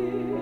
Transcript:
you.